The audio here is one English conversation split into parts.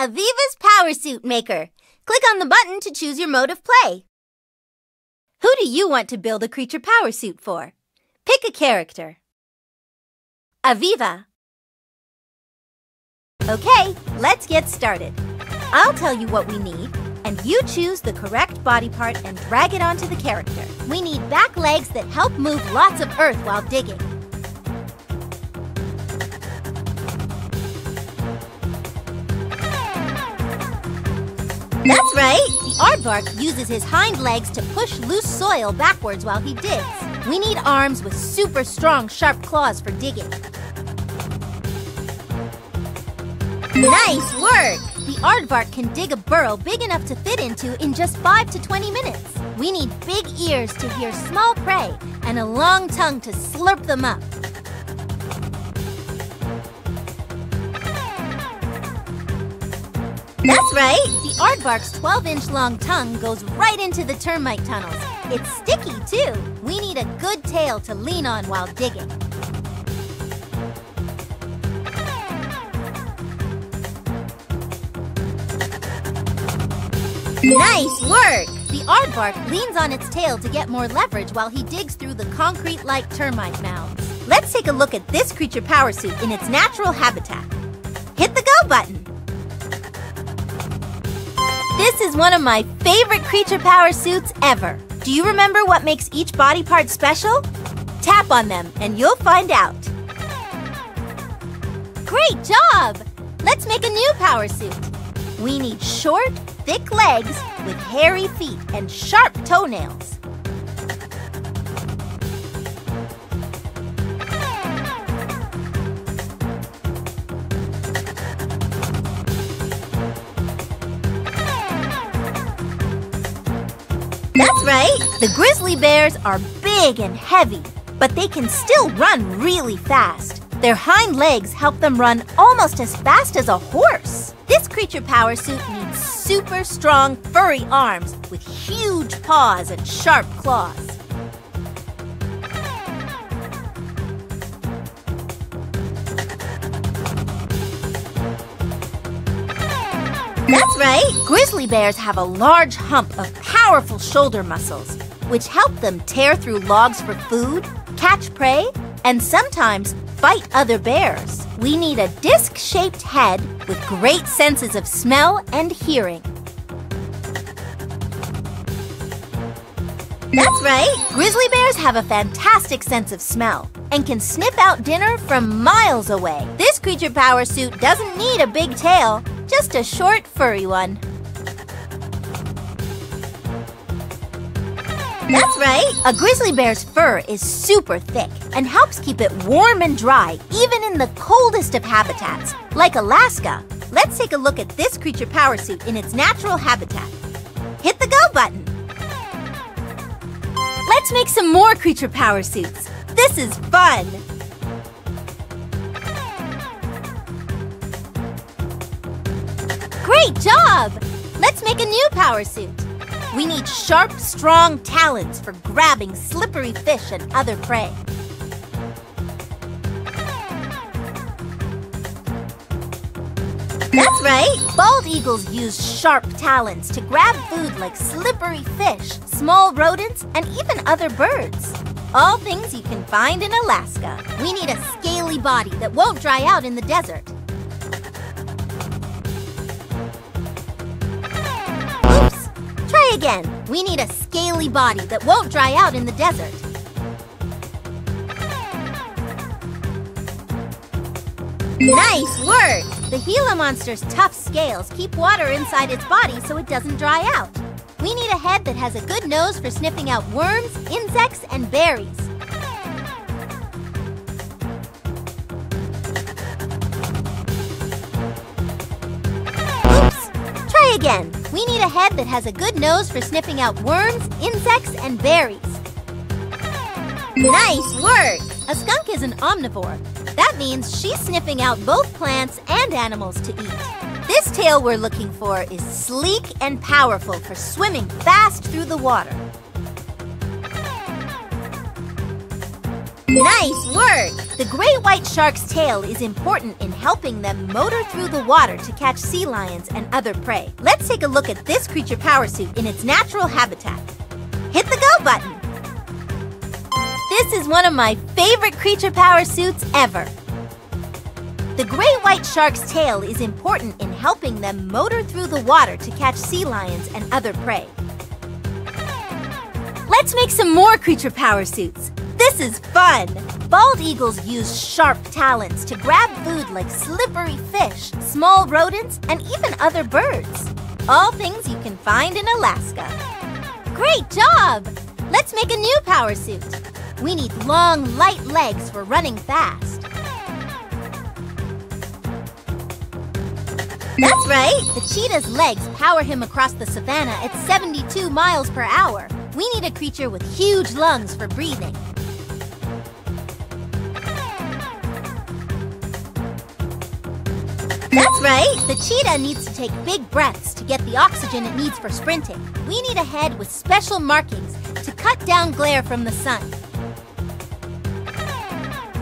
Aviva's Power Suit Maker. Click on the button to choose your mode of play. Who do you want to build a creature power suit for? Pick a character. Aviva. Okay, let's get started. I'll tell you what we need, and you choose the correct body part and drag it onto the character. We need back legs that help move lots of earth while digging. That's right! The aardvark uses his hind legs to push loose soil backwards while he digs. We need arms with super strong, sharp claws for digging. Nice work! The aardvark can dig a burrow big enough to fit into in just 5 to 20 minutes. We need big ears to hear small prey and a long tongue to slurp them up. That's right! Aardvark's 12-inch long tongue goes right into the termite tunnels. It's sticky, too. We need a good tail to lean on while digging. Nice work! The aardvark leans on its tail to get more leverage while he digs through the concrete-like termite mounds. Let's take a look at this creature power suit in its natural habitat. Hit the go button! This is one of my favorite creature power suits ever. Do you remember what makes each body part special? Tap on them and you'll find out. Great job! Let's make a new power suit. We need short, thick legs with hairy feet and sharp toenails. Right! The grizzly bears are big and heavy, but they can still run really fast. Their hind legs help them run almost as fast as a horse. This creature power suit needs super strong, furry arms with huge paws and sharp claws. That's right! Grizzly bears have a large hump of powerful shoulder muscles, which help them tear through logs for food, catch prey, and sometimes fight other bears. We need a disc-shaped head with great senses of smell and hearing. That's right! Grizzly bears have a fantastic sense of smell and can sniff out dinner from miles away. This creature power suit doesn't need a big tail, just a short, furry one. That's right! A grizzly bear's fur is super thick and helps keep it warm and dry even in the coldest of habitats, like Alaska. Let's take a look at this creature power suit in its natural habitat. Hit the go button. Let's make some more creature power suits. This is fun! Great job! Let's make a new power suit. We need sharp, strong talons for grabbing slippery fish and other prey. That's right! Bald eagles use sharp talons to grab food like slippery fish, small rodents, and even other birds. All things you can find in Alaska. We need a scaly body that won't dry out in the desert. Again. We need a scaly body that won't dry out in the desert. Nice work! The Gila monster's tough scales keep water inside its body so it doesn't dry out. We need a head that has a good nose for sniffing out worms, insects, and berries. Oops! Try again. We need a head that has a good nose for sniffing out worms, insects, and berries. Nice work! A skunk is an omnivore. That means she's sniffing out both plants and animals to eat. This tail we're looking for is sleek and powerful for swimming fast through the water. Nice work! The great white shark's tail is important in helping them motor through the water to catch sea lions and other prey. Let's take a look at this creature power suit in its natural habitat. Hit the go button! This is one of my favorite creature power suits ever. The great white shark's tail is important in helping them motor through the water to catch sea lions and other prey. Let's make some more creature power suits. This is fun! Bald eagles use sharp talons to grab food like slippery fish, small rodents, and even other birds. All things you can find in Alaska. Great job! Let's make a new power suit. We need long, light legs for running fast. That's right! The cheetah's legs power him across the savannah at 72 miles per hour. We need a creature with huge lungs for breathing. That's right! The cheetah needs to take big breaths to get the oxygen it needs for sprinting. We need a head with special markings to cut down glare from the sun.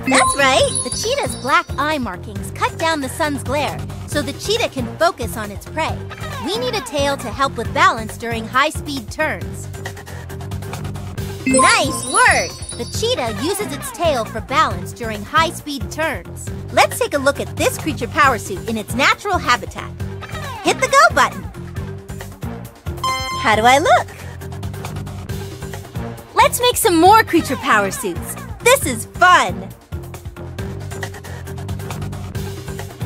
That's right! The cheetah's black eye markings cut down the sun's glare so the cheetah can focus on its prey. We need a tail to help with balance during high-speed turns. Nice work! The cheetah uses its tail for balance during high-speed turns. Let's take a look at this creature power suit in its natural habitat. Hit the go button. How do I look? Let's make some more creature power suits. This is fun!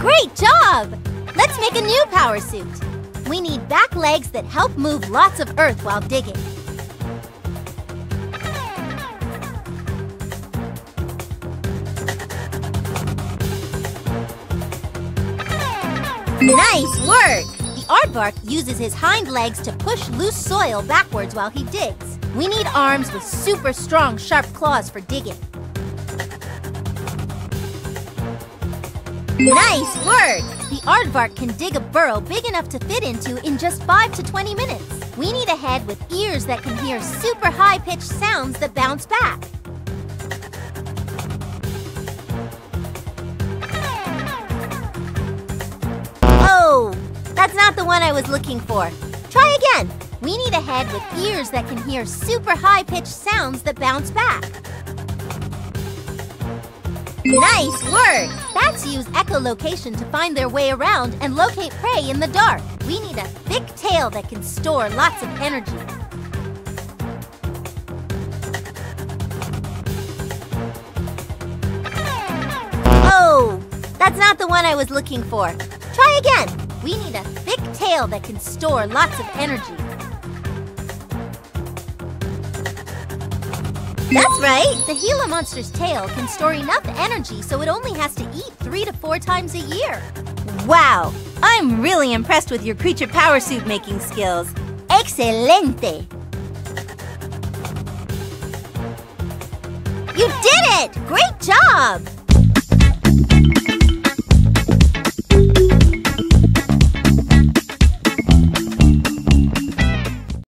Great job! Let's make a new power suit. We need back legs that help move lots of earth while digging. Nice work! The aardvark uses his hind legs to push loose soil backwards while he digs. We need arms with super strong, sharp claws for digging. Nice work! The aardvark can dig a burrow big enough to fit into in just 5 to 20 minutes. We need a head with ears that can hear super high-pitched sounds that bounce back. That's not the one I was looking for. Try again. We need a head with ears that can hear super high-pitched sounds that bounce back. Nice work! Bats use echolocation to find their way around and locate prey in the dark. We need a thick tail that can store lots of energy. Oh, that's not the one I was looking for. Try again. We need a thick tail that can store lots of energy. That's right! The Gila monster's tail can store enough energy so it only has to eat three to four times a year. Wow! I'm really impressed with your creature power suit making skills. Excelente! You did it! Great job!